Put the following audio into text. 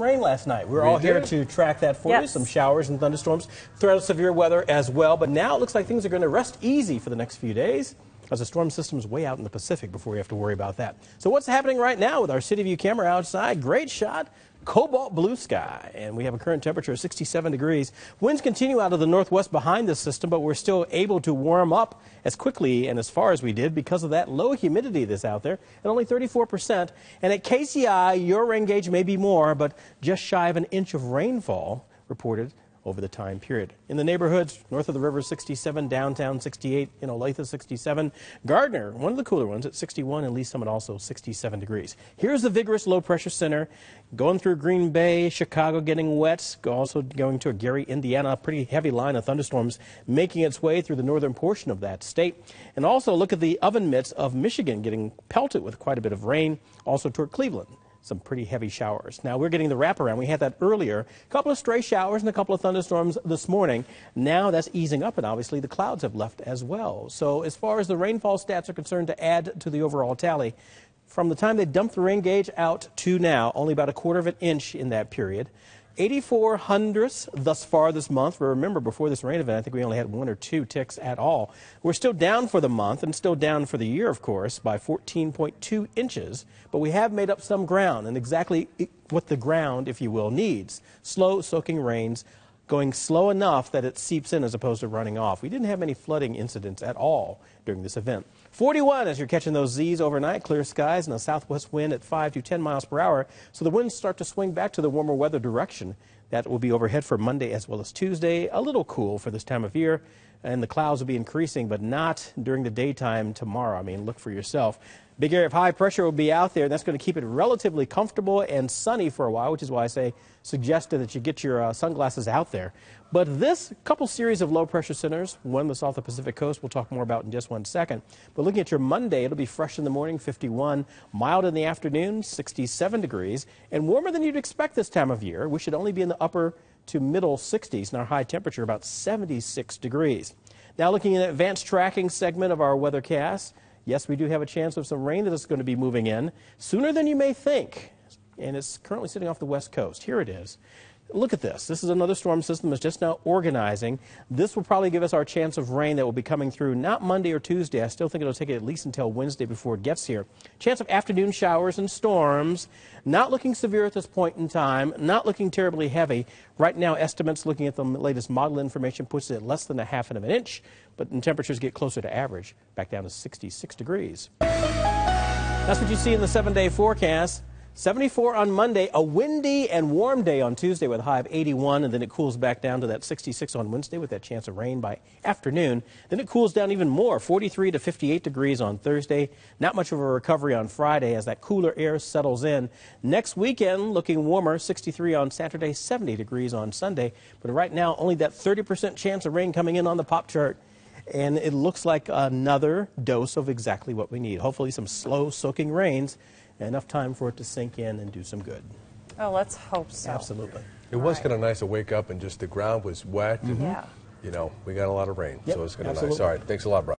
rain last night. We were We all here to track that for you. Some showers and thunderstorms threat of severe weather as well. But now it looks like things are going to rest easy for the next few days as the storm system is way out in the Pacific before we have to worry about that. So what's happening right now with our City View camera outside? Great shot. Cobalt blue sky, and we have a current temperature of 67 degrees. Winds continue out of the northwest behind this system, but we're still able to warm up as quickly and as far as we did because of that low humidity that's out there at only 34%. And at KCI, your rain gauge may be more, but just shy of an inch of rainfall reported over the time period. In the neighborhoods, north of the river 67, downtown 68, in Olathe 67, Gardner, one of the cooler ones at 61, and Lee's Summit also 67 degrees. Here's the vigorous low pressure center going through Green Bay, Chicago getting wet, also going to Gary, Indiana, a pretty heavy line of thunderstorms making its way through the northern portion of that state. And also look at the oven mitts of Michigan getting pelted with quite a bit of rain, also toward Cleveland some pretty heavy showers. Now we're getting the wraparound. We had that earlier. A couple of stray showers and a couple of thunderstorms this morning. Now that's easing up, and obviously the clouds have left as well. So as far as the rainfall stats are concerned, to add to the overall tally, from the time they dumped the rain gauge out to now, only about a quarter of an inch in that period. 84 hundredths thus far this month. Remember, before this rain event, I think we only had one or two ticks at all. We're still down for the month and still down for the year, of course, by 14.2 inches. But we have made up some ground, and exactly what the ground, if you will, needs. Slow soaking rains going slow enough that it seeps in as opposed to running off. We didn't have any flooding incidents at all during this event. 41 as you're catching those Z's overnight, clear skies and a southwest wind at 5 to 10 miles per hour. So the winds start to swing back to the warmer weather direction. That will be overhead for Monday as well as Tuesday. A little cool for this time of year. And the clouds will be increasing, but not during the daytime tomorrow. I mean, look for yourself. Big area of high pressure will be out there, and that's going to keep it relatively comfortable and sunny for a while, which is why I say suggested that you get your uh, sunglasses out there. But this couple series of low pressure centers, one that's off the Pacific coast, we'll talk more about in just one second. But looking at your Monday, it'll be fresh in the morning, 51, mild in the afternoon, 67 degrees, and warmer than you'd expect this time of year. We should only be in the upper to middle 60s, and our high temperature about 76 degrees. Now looking at an advanced tracking segment of our weathercast. Yes, we do have a chance of some rain that is going to be moving in sooner than you may think. And it's currently sitting off the west coast. Here it is. Look at this. This is another storm system that's just now organizing. This will probably give us our chance of rain that will be coming through not Monday or Tuesday. I still think it'll take it at least until Wednesday before it gets here. Chance of afternoon showers and storms. Not looking severe at this point in time. Not looking terribly heavy. Right now, estimates looking at the latest model information puts it at less than a half of an inch. But when temperatures get closer to average, back down to 66 degrees. That's what you see in the seven day forecast. 74 on Monday, a windy and warm day on Tuesday with a high of 81, and then it cools back down to that 66 on Wednesday with that chance of rain by afternoon. Then it cools down even more, 43 to 58 degrees on Thursday. Not much of a recovery on Friday as that cooler air settles in. Next weekend, looking warmer, 63 on Saturday, 70 degrees on Sunday. But right now, only that 30% chance of rain coming in on the pop chart and it looks like another dose of exactly what we need. Hopefully, some slow soaking rains, enough time for it to sink in and do some good. Oh, let's hope so. Absolutely. It was kind of nice to wake up and just the ground was wet. And, Yeah. You know, we got a lot of rain, Yep, so it's kind of nice. All right, thanks a lot, Brian.